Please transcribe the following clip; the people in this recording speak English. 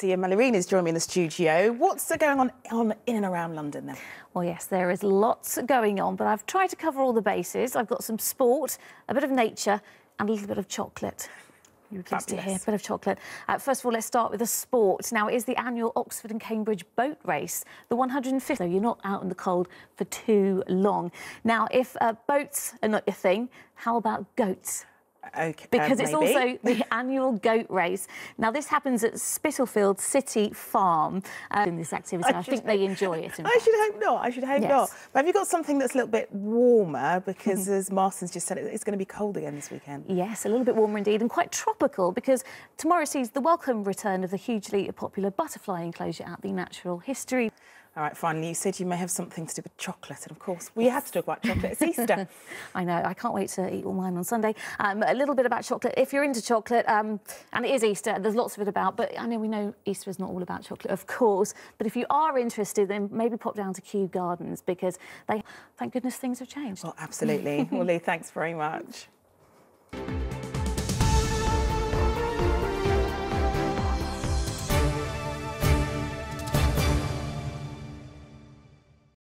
Sia Millarini is joining me in the studio. What's going on, on in and around London then? Well, yes, there is lots going on, but I've tried to cover all the bases. I've got some sport, a bit of nature, and a little bit of chocolate. You're pleased to hear a bit of chocolate. Uh, first of all, let's start with the sport. Now, it is the annual Oxford and Cambridge boat race, the 105th. So you're not out in the cold for too long. Now, if uh, boats are not your thing, how about goats? Okay, because uh, it's also the annual goat race. Now, this happens at Spitalfield City Farm uh, in this activity. I, I think they enjoy it. I should hope not. I should hope yes. not. But have you got something that's a little bit warmer? Because mm-hmm. as Martin's just said, it's going to be cold again this weekend. Yes, a little bit warmer indeed, and quite tropical because tomorrow sees the welcome return of the hugely popular butterfly enclosure at the Natural History. All right, finally, you said you may have something to do with chocolate, and of course, we have to talk about chocolate. It's Easter. I know. I can't wait to eat all mine on Sunday. Um, a little bit about chocolate. If you're into chocolate, um, and it is Easter, there's lots of it about, but I know we know Easter is not all about chocolate, of course. But if you are interested, then maybe pop down to Kew Gardens because they, thank goodness, things have changed. Well, absolutely. well, Lee, thanks very much.